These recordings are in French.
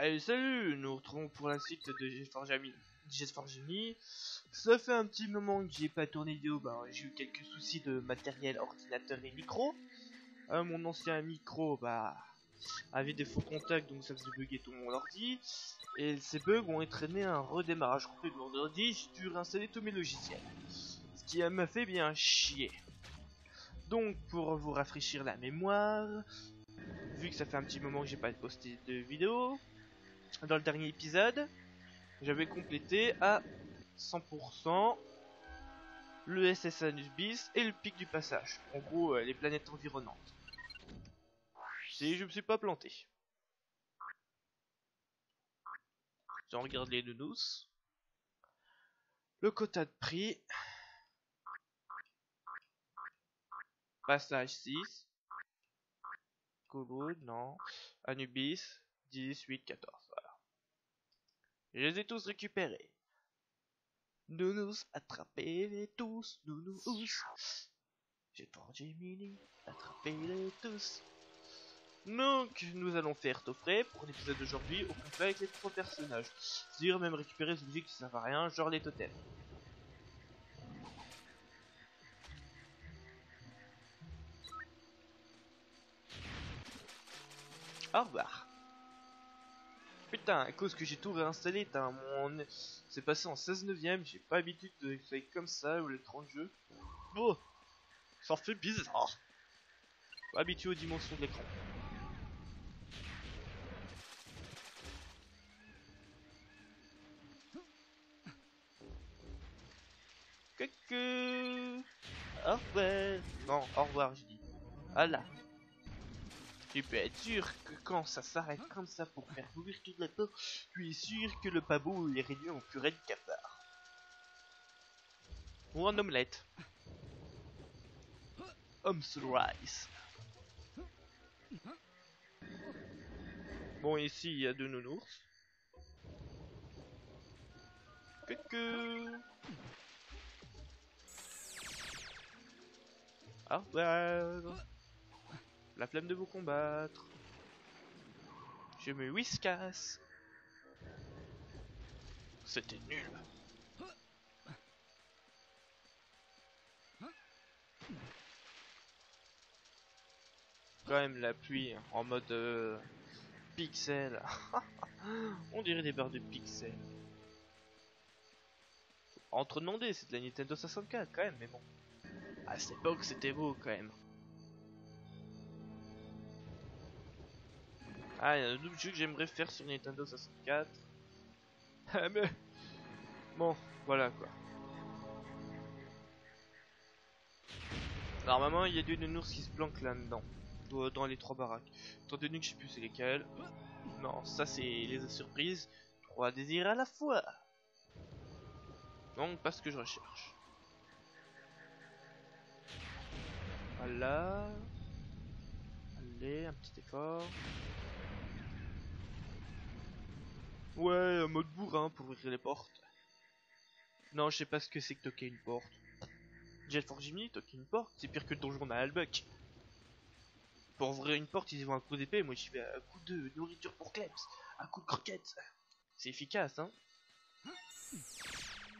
Salut, salut Nous retrouvons pour la suite de GeForce Ça fait un petit moment que j'ai pas tourné vidéo, bah, j'ai eu quelques soucis de matériel, ordinateur et micro. Euh, mon ancien micro, bah, avait des faux contacts, donc ça faisait bugger tout mon ordi. Et ces bugs ont entraîné un redémarrage complet de mon ordi, j'ai dû réinstaller tous mes logiciels. Ce qui m'a fait bien chier. Donc, pour vous rafraîchir la mémoire, vu que ça fait un petit moment que j'ai pas posté de vidéo, dans le dernier épisode, j'avais complété à 100% le SS Anubis et le pic du passage. En gros, euh, les planètes environnantes. Si je me suis pas planté. J'en regarde les nounous. Le quota de prix. Passage 6. Kouloud, non. Anubis, 10, 8, 14. Voilà. Je les ai tous récupérés. Nounous, attrapez-les tous, nounous. J'ai forgé mini, attrapez-les tous. Donc, nous allons faire frais pour l'épisode d'aujourd'hui au complet avec les trois personnages. C'est-à-dire même récupérer des objets qui servent à rien, genre les totems. Au revoir. Putain, à cause que j'ai tout réinstallé, mon... c'est passé en 16 neuvième, j'ai pas l'habitude de faire comme ça ou les 30 jeux. Oh Ça fait bizarre Pas habitué aux dimensions de l'écran. Coucou Au revoir Non, au revoir, je dis. Voilà tu peux être sûr que quand ça s'arrête comme ça pour faire mourir toute la peau, tu es sûr que le pabot est réduit en purée de cafard. Ou en omelette. Home's rice. Bon, ici, il y a deux nounours. Coucou Au revoir la flemme de vous combattre. Je me whiskas. C'était nul. Quand même la pluie en mode euh, pixel. On dirait des barres de pixels. Entre demander, c'est de la Nintendo 64 quand même, mais bon. À cette époque, c'était beau quand même. Ah, il y a un autre jeu que j'aimerais faire sur Nintendo 64. Ah, mais... Bon, voilà quoi. Normalement, il y a des nounours qui se planquent là-dedans. Dans les trois baraques. Donné que je sais plus c'est lesquels. Non, ça c'est les surprises. Trois désirs à la fois. Donc, pas ce que je recherche. Voilà. Allez, un petit effort. Ouais, un mode bourrin pour ouvrir les portes. Non, je sais pas ce que c'est que toquer une porte. Jet for Jimmy, toquer une porte, c'est pire que le donjon à Albuck. Pour ouvrir une porte, ils vont un coup d'épée, moi j'y vais un coup de nourriture pour Kleps, un coup de croquette. C'est efficace, hein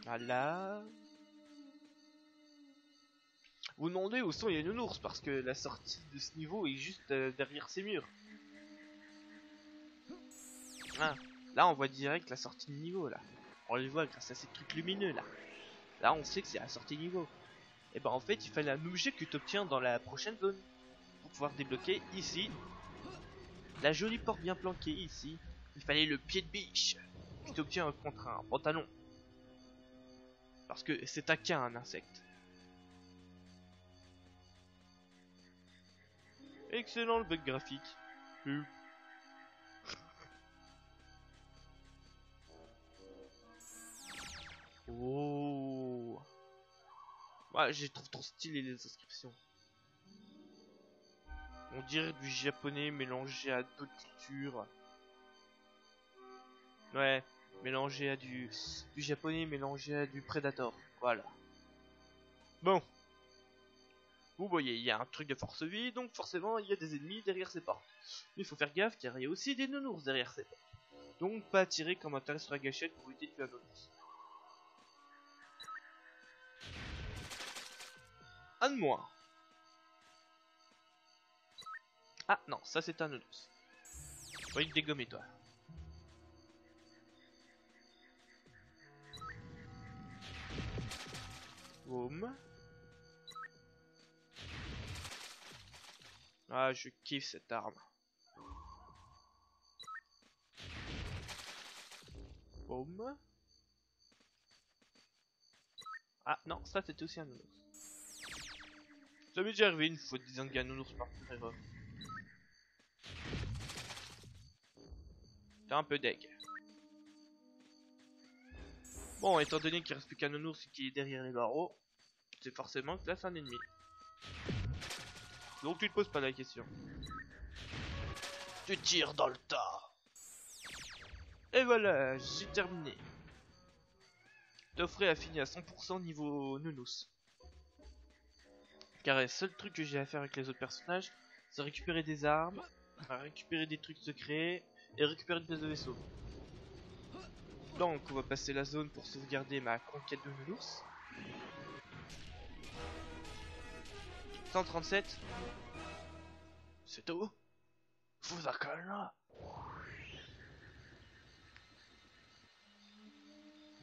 Voilà. Vous demandez où sont les nounours, parce que la sortie de ce niveau est juste euh, derrière ces murs. Ah, Là, on voit direct la sortie de niveau, là. On le voit grâce à ces trucs lumineux, là. Là, on sait que c'est la sortie de niveau. Et ben, en fait, il fallait un objet que tu obtiens dans la prochaine zone. Pour pouvoir débloquer ici. La jolie porte bien planquée ici. Il fallait le pied de biche. Tu obtiens contre un pantalon. Parce que c'est taquin, un insecte. Excellent le bug graphique. Ouais, j'ai trouvé trop stylé les inscriptions. On dirait du japonais mélangé à d'autres cultures. Ouais, mélangé à du, du japonais mélangé à du Predator. Voilà. Bon. Vous voyez, il y a un truc de force vie, donc forcément il y a des ennemis derrière ces portes. Mais il faut faire gaffe car il y a aussi des nounours derrière ces portes. Donc pas attirer comme intérêt sur la gâchette pour éviter de tuer un. Un de moins. Ah non, ça c'est un ours. Va te dégommer toi. Boum. Ah, je kiffe cette arme. Boum. Ah non, ça c'était aussi un nounours. Ça m'est déjà arrivé une fois de disant un nounours par. T'es un peu deg. Bon, étant donné qu'il reste plus qu'un nounours qui est derrière les barreaux, c'est forcément que là c'est un ennemi. Donc tu te poses pas la question. Tu tires dans le tas. Et voilà, j'ai terminé. Toffré a fini à 100% niveau Nounous. Car le seul truc que j'ai à faire avec les autres personnages, c'est récupérer des armes, récupérer des trucs secrets et récupérer une pièce de vaisseau. Donc on va passer la zone pour sauvegarder ma conquête de Nounours. 137. C'est tout? Vous là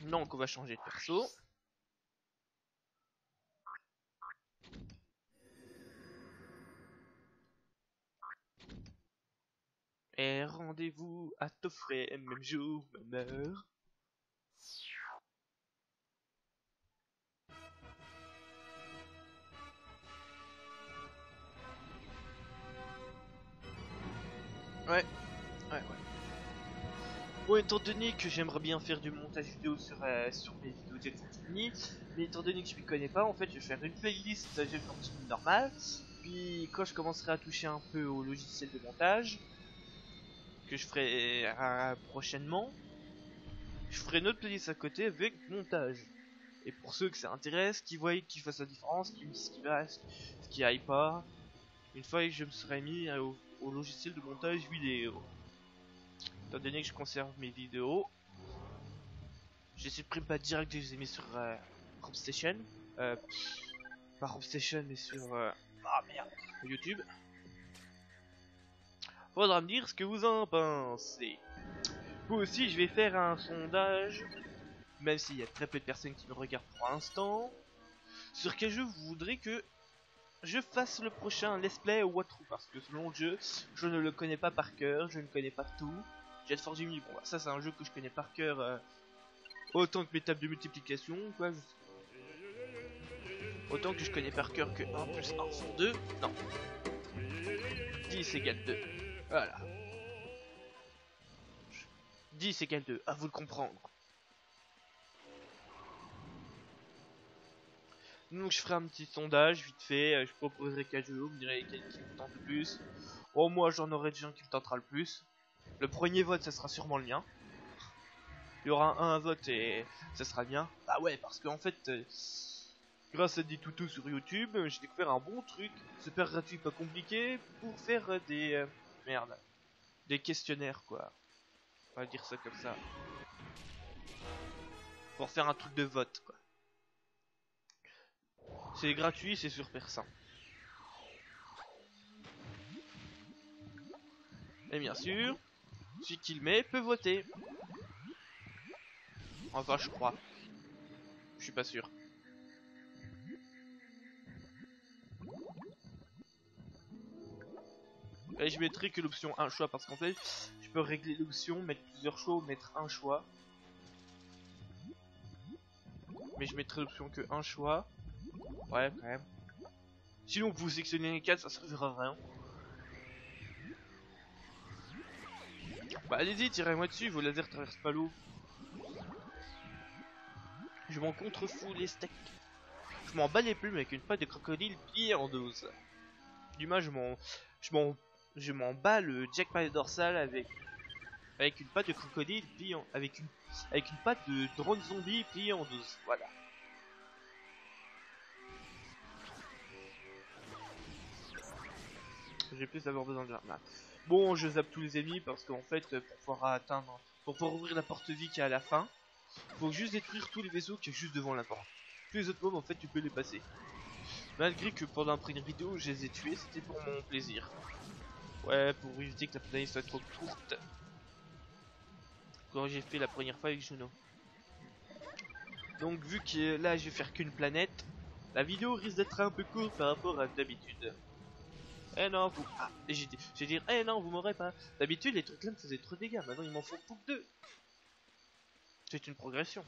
Donc on va changer de perso. Et rendez-vous à Toffré, même jour, même heure. Ouais, ouais, ouais. Bon, étant donné que j'aimerais bien faire du montage vidéo sur, euh, sur mes vidéos Jet Fortini, mais étant donné que je m'y connais pas, en fait, je vais faire une playlist de Jet Fortini normal. Puis, quand je commencerai à toucher un peu au logiciel de montage, que je ferai euh, prochainement, je ferai une autre playlist à côté avec montage. Et pour ceux que ça intéresse, qui voient qui fassent la différence, qui me disent ce qui va, ce qui aille pas, une fois que je me serai mis au au logiciel de montage vidéo. Étant donné que je conserve mes vidéos, je supprime pas direct je les ai mis sur euh, Station. Euh, pas Station mais sur... Euh, ah merde, YouTube. Faudra me dire ce que vous en pensez. Vous aussi, je vais faire un sondage, même s'il y a très peu de personnes qui me regardent pour l'instant, sur quel jeu vous voudrez que je fasse le prochain let's play ou what parce que selon le jeu, je ne le connais pas par cœur, je ne connais pas tout. Jet Force Gemini, bon, ça c'est un jeu que je connais par cœur euh, autant que mes tables de multiplication, quoi. Autant que je connais par cœur que 1 plus 1 font 2, non. 10 égale 2, voilà. 10 égale 2, à vous de comprendre. Donc je ferai un petit sondage vite fait, je proposerai 4 jeux, vous me direz quel qui me tente le plus. Au moins j'en aurai déjà un qui me tentera le plus. Le premier vote ça sera sûrement le mien. Il y aura un, vote et ça sera bien. Bah ouais parce qu'en fait euh, grâce à des tutos sur YouTube j'ai découvert un bon truc, super gratuit pas compliqué pour faire des euh, merde des questionnaires quoi. On va dire ça comme ça. Pour faire un truc de vote quoi. C'est gratuit, c'est sur persan. Et bien sûr, celui qui le met peut voter. Enfin, je crois. Je suis pas sûr. Je mettrai que l'option un choix parce qu'en fait, je peux régler l'option, mettre plusieurs choix ou mettre un choix. Mais je mettrai l'option que un choix. Ouais, quand même. Sinon, vous sélectionnez les 4, ça servira à rien. Bah allez-y, tirez-moi dessus, vos lasers traversent pas l'eau. Je m'en contrefous les steaks. Je m'en bats les plumes avec une patte de crocodile pliée en 12. Du moins, je m'en... Je m'en... Je m'en bats le jackpot dorsal avec... Une patte de crocodile pliée en... Avec une... Avec une patte de drone zombie pliée en 12. Voilà. j'ai plus d'avoir besoin de l'arme. Bon, je zappe tous les ennemis parce qu'en fait, pour pouvoir atteindre pour pouvoir ouvrir la porte vie qui est à la fin, faut juste détruire tous les vaisseaux qui est juste devant la porte. Tous les autres mobs, en fait, tu peux les passer. Malgré que pendant la première vidéo, je les ai tués, c'était pour mon plaisir. Ouais, pour éviter que la planète soit trop courte. Quand j'ai fait la première fois avec Juno. Donc vu que là je vais faire qu'une planète, la vidéo risque d'être un peu courte par rapport à d'habitude. Eh non, vous... Ah, j'ai dit, j'ai dire, eh non, vous m'aurez pas. D'habitude les trucs là me faisaient trop de dégâts, maintenant ils m'en font pour deux. C'est une progression.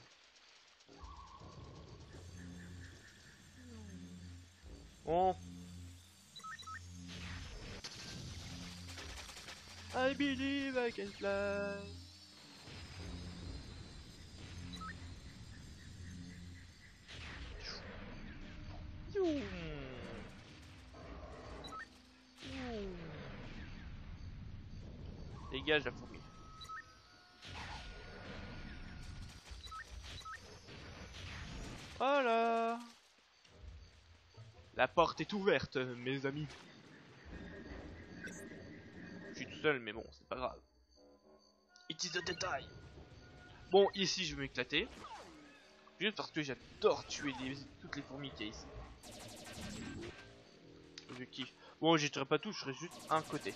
Bon. I believe I can fly. Dégage la fourmi. Voilà. La porte est ouverte, mes amis. Mais bon, c'est pas grave. It is a détail. Bon, ici, je vais m'éclater. Juste parce que j'adore tuer les, toutes les fourmis qu'il y a ici. Je kiffe. Bon, j'y pas tout, je serai juste un côté.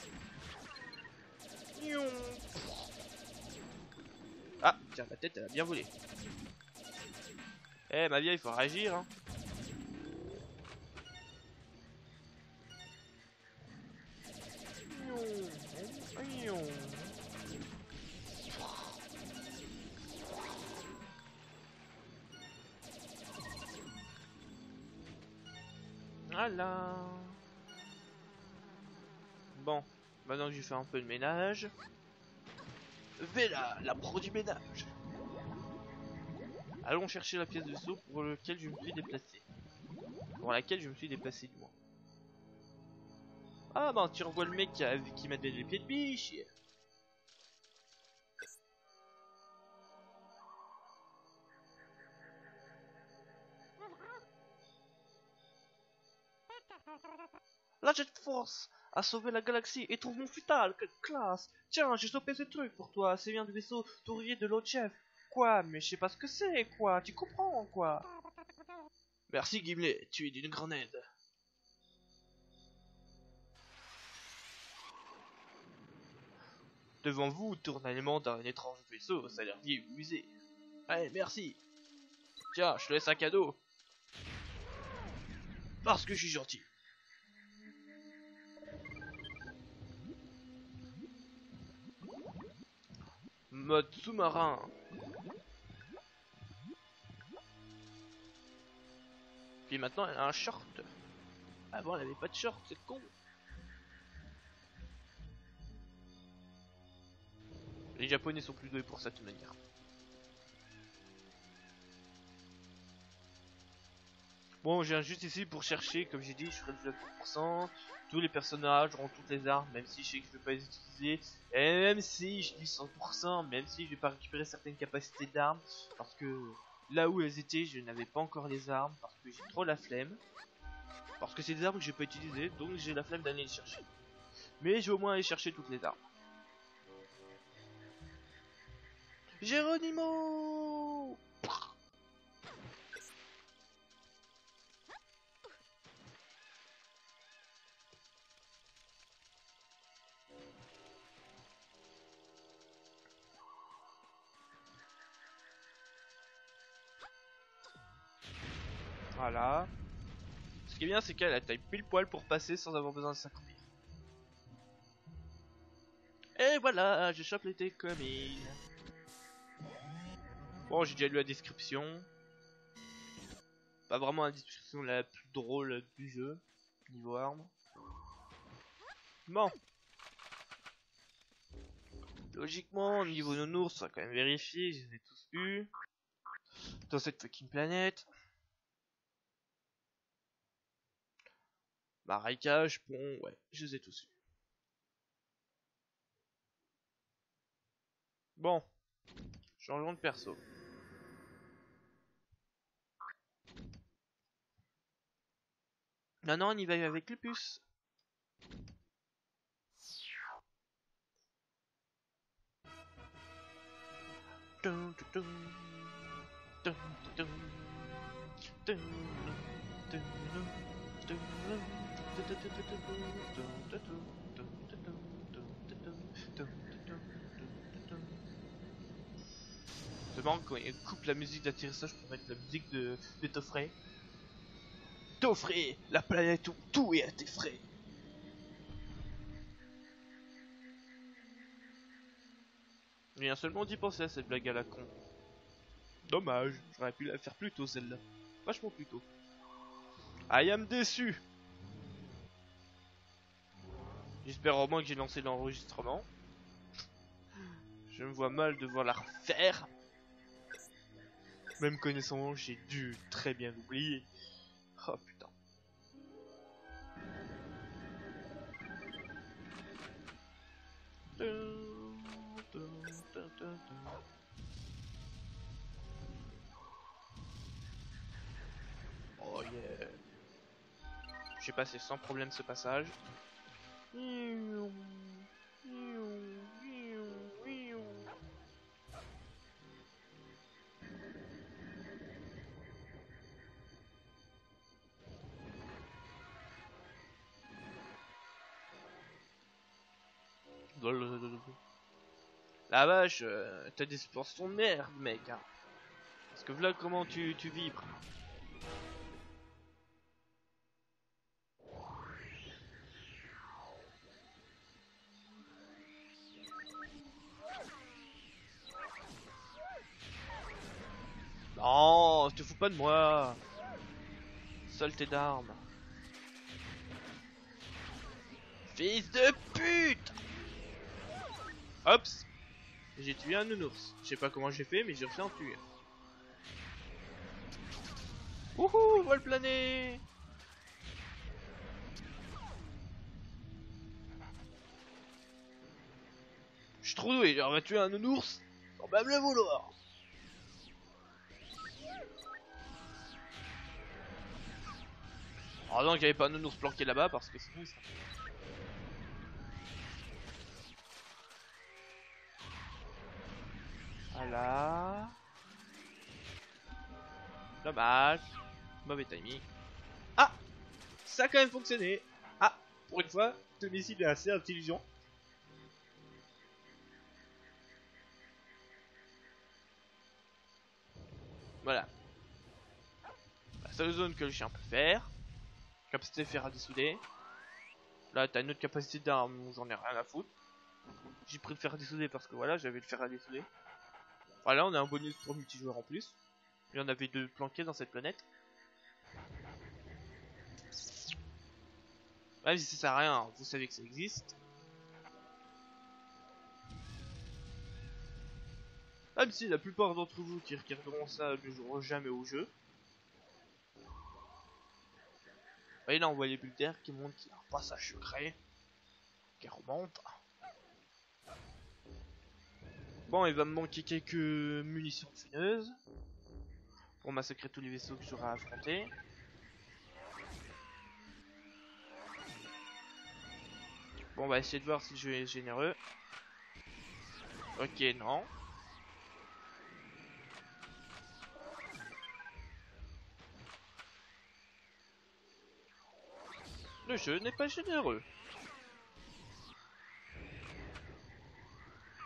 Ah, tiens, la tête, elle a bien volé. Eh, ma vieille, il faut réagir, hein. Bon, maintenant que j'ai fait un peu de ménage. Vela, la pro du ménage. Allons chercher la pièce de saut pour laquelle je me suis déplacé. Pour laquelle je me suis déplacé du moins. Ah bah tu revois le mec qui m'a donné les pieds de biche. Jet Force a sauvé la galaxie et trouve mon futal, quelle classe Tiens, j'ai stoppé ce truc pour toi, c'est bien du vaisseau tourrier de l'autre chef. Quoi Mais je sais pas ce que c'est, quoi Tu comprends, quoi Merci Gimlet, tu es d'une grande aide. Devant vous tourne un d'un étrange vaisseau, ça a l'air vieux usé. Allez, merci. Tiens, je te laisse un cadeau. Parce que je suis gentil. Mode sous-marin. Puis maintenant elle a un short. Avant elle avait pas de short, c'est con. Les japonais sont plus doués pour cette manière. Bon, je viens juste ici pour chercher, comme j'ai dit, je suis réduit à 100%. Tous les personnages auront toutes les armes, même si je sais que je ne vais pas les utiliser. Et même si je dis 100%, même si je vais pas récupérer certaines capacités d'armes. Parce que là où elles étaient, je n'avais pas encore les armes. Parce que j'ai trop la flemme. Parce que c'est des armes que je pas utiliser, donc j'ai la flemme d'aller les chercher. Mais je vais au moins aller chercher toutes les armes. Géronimo Voilà. Ce qui est bien, c'est qu'elle a taille pile poil pour passer sans avoir besoin de s'accroupir. Et voilà, je chope l'été comme. Bon, j'ai déjà lu la description. Pas vraiment la description la plus drôle du jeu, niveau arme. Bon. Logiquement, niveau nounours, ça va quand même vérifier, je les ai tous eus. Dans cette fucking planète. Marécage, pont, ouais, je les ai tous. Bon. Changeons de perso. Non, non, on y va avec les puces. Marrant quand il coupe la musique d'atterrissage pour mettre la musique de, de Toffrey. Toffrey, la planète où tout est à tes frais. Je viens seulement d'y penser à cette blague à la con. Dommage, j'aurais pu la faire plus tôt celle-là. Vachement plus tôt. I am déçu J'espère au moins que j'ai lancé l'enregistrement. Je me vois mal devoir la refaire. Même connaissant, j'ai dû très bien l'oublier. Oh putain. Oh yeah. J'ai passé sans problème ce passage. La vache, euh, t'as des suspensions de merde, mec. Hein. Parce que voilà comment tu, vibres. Non, te fous pas de moi. Saleté d'armes. Fils de pute Hops J'ai tué un nounours. Je sais pas comment j'ai fait, mais j'ai réussi à en tuer. Wouhou, vol plané Je suis trop doué, j'aurais tué un nounours sans même le vouloir. Oh non, qu'il n'y avait pas un nounours planqué là-bas parce que c'est bon ça. Voilà. Dommage. Mauvais timing. Ah Ça a quand même fonctionné. Ah Pour une fois, domicile est assez intelligent. Voilà. La seule zone que le chien peut faire. Capacité de fer à dessouder. Là, t'as une autre capacité d'arme où j'en ai rien à foutre. J'ai pris le fer à dessouder parce que voilà, j'avais le fer à dessouder. Voilà, on a un bonus pour multijoueur en plus. Il y en avait deux planqués dans cette planète. Même si ça sert à rien, vous savez que ça existe. Même si la plupart d'entre vous qui regarderont ça ne joueront jamais au jeu. Et là on voit les bulles qui montent, qui a un passage secret. Qui remonte. Bon, il va me manquer quelques munitions fineuses. Pour massacrer tous les vaisseaux que j'aurai à affronter. Bon, on va essayer de voir si je vais généreux. Ok, non. Le jeu n'est pas généreux.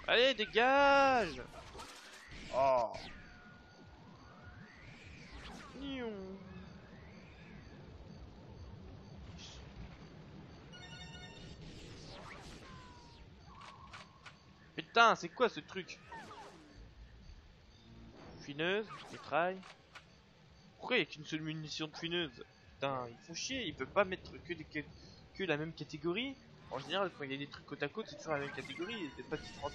Allez, dégage Oh. Putain, c'est quoi ce truc Fineuse, mitraille. Pourquoi il n'y a qu'une seule munition de fineuse Putain, il faut chier, il peut pas mettre que, des, que la même catégorie en général, quand il y a des trucs côte à côte, c'est toujours la même catégorie, pas titre en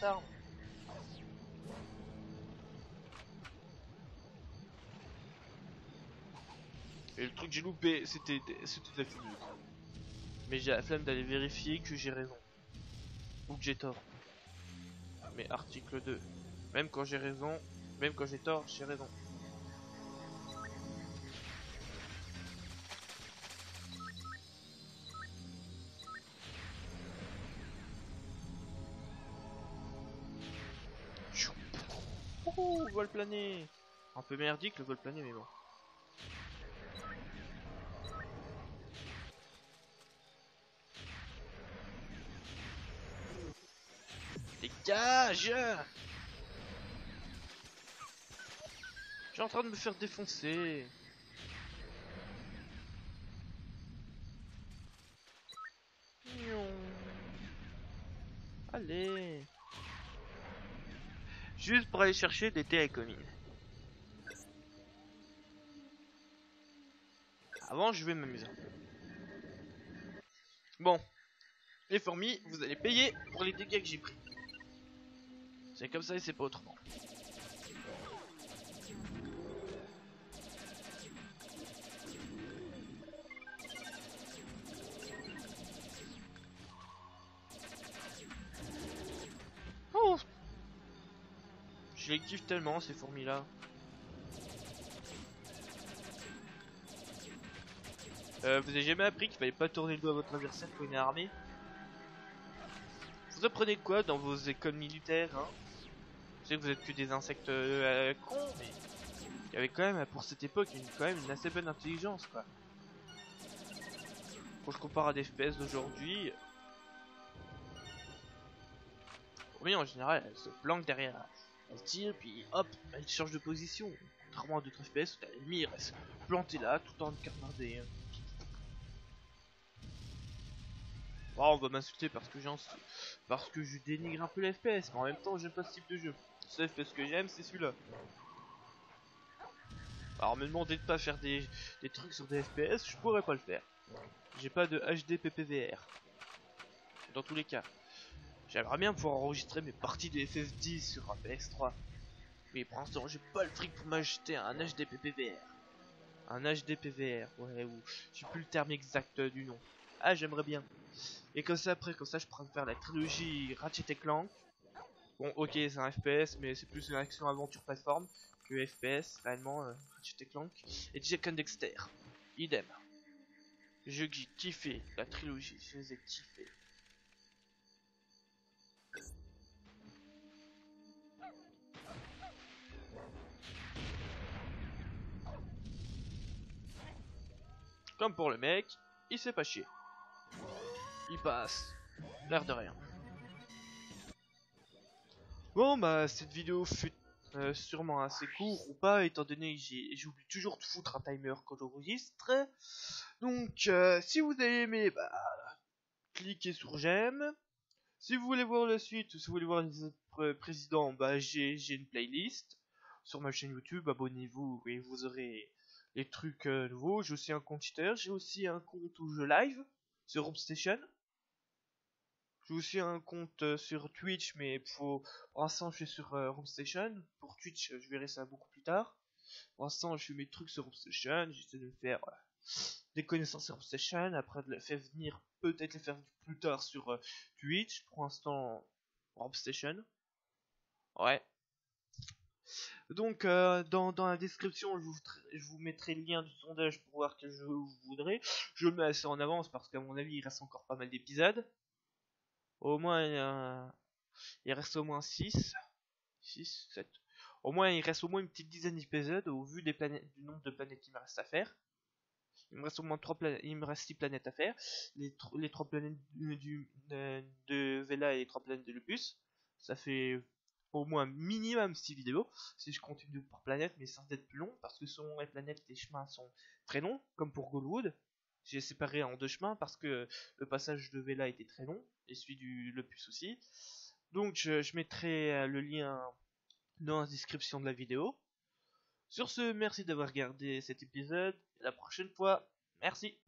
Et le truc que j'ai loupé, c'était c'était fineuse. Mais j'ai la flemme d'aller vérifier que j'ai raison. Ou que j'ai tort. Mais article 2. Même quand j'ai raison, même quand j'ai tort, j'ai raison. Vol plané Un peu merdique le vol plané, mais bon. Dégage suis en train de me faire défoncer. Allez. Juste pour aller chercher des télécommines. Avant, je vais m'amuser. Bon. Les fourmis, vous allez payer pour les dégâts que j'ai pris. C'est comme ça et c'est pas autrement. Kiffe tellement ces fourmis là. Euh, vous avez jamais appris qu'il fallait pas tourner le dos à votre adversaire quand il est armé Vous apprenez quoi dans vos écoles militaires hein? Que vous êtes que des insectes euh, cons, mais il y avait quand même pour cette époque une, quand même une assez bonne intelligence quoi. Quand je compare à des FPS d'aujourd'hui, oui, en général, elle se planque derrière. Elle tire, puis hop, elle change de position. Contrairement à d'autres FPS t'as l'ennemi reste planté là, tout en carnardé. Oh, on va m'insulter parce que parce que je dénigre un peu les mais en même temps j'aime pas ce type de jeu. Le FPS que j'aime c'est celui-là. Alors me demandez de pas faire des, des trucs sur des FPS, je pourrais pas le faire. J'ai pas de HD PPVR. Dans tous les cas. J'aimerais bien pouvoir enregistrer mes parties de FF10 sur un PS3. Mais pour l'instant, j'ai pas le fric pour m'acheter un HD PPVR. Un HD PVR, ouais, ou je sais plus le terme exact du nom. Ah, j'aimerais bien. Et comme ça, après, comme ça, je pourrais faire la trilogie Ratchet Clank. Bon, ok, c'est un FPS, mais c'est plus une action aventure plateforme que FPS, réellement, euh, Ratchet Clank. Et Jack and Dexter, idem. J'ai kiffé la trilogie, je les ai kiffés. Comme pour le mec, il s'est pas chier. Il passe. L'air de rien. Bon bah cette vidéo fut euh, sûrement assez court ou pas étant donné que j'oublie toujours de foutre un timer quand j'enregistre. Donc euh, si vous avez aimé, bah cliquez sur j'aime. Si vous voulez voir la suite, si vous voulez voir les autres présidents, bah j'ai une playlist sur ma chaîne YouTube. Abonnez-vous et vous aurez les trucs euh, nouveaux. J'ai aussi un compte Twitter, j'ai aussi un compte où je live sur Roomstation. J'ai aussi un compte euh, sur Twitch, mais pour, l'instant je suis sur euh. Pour Twitch, je verrai ça beaucoup plus tard. Pour l'instant, je fais mes trucs sur Roomstation, j'essaie de faire des connaissances sur Roomstation, après de les faire venir, peut-être les faire plus tard sur Twitch. Pour l'instant, Roomstation. Ouais, donc euh, dans, la description, je vous, je mettrai le lien du sondage pour voir quel jeu vous. Je le mets assez en avance parce qu'à mon avis, il reste encore pas mal d'épisodes. Au moins, euh, il reste au moins 6. 6, 7. Au moins, il reste au moins une petite dizaine d'épisodes au vu des planètes, du nombre de planètes qu'il me reste à faire. Il me reste au moins 3 planètes, il me reste 6 planètes à faire. Les, les 3 planètes de, de Vela et les 3 planètes de Lupus. Ça fait au moins minimum 6 vidéos, si je vidéo par planète, mais sans être plus long, parce que selon les planètes, les chemins sont très longs, comme pour Goldwood. J'ai séparé en deux chemins parce que le passage de Vela était très long, et celui du Lepus aussi. Donc je, mettrai euh, le lien dans la description de la vidéo. Sur ce, merci d'avoir regardé cet épisode, et la prochaine fois, merci